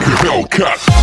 like a Hellcat.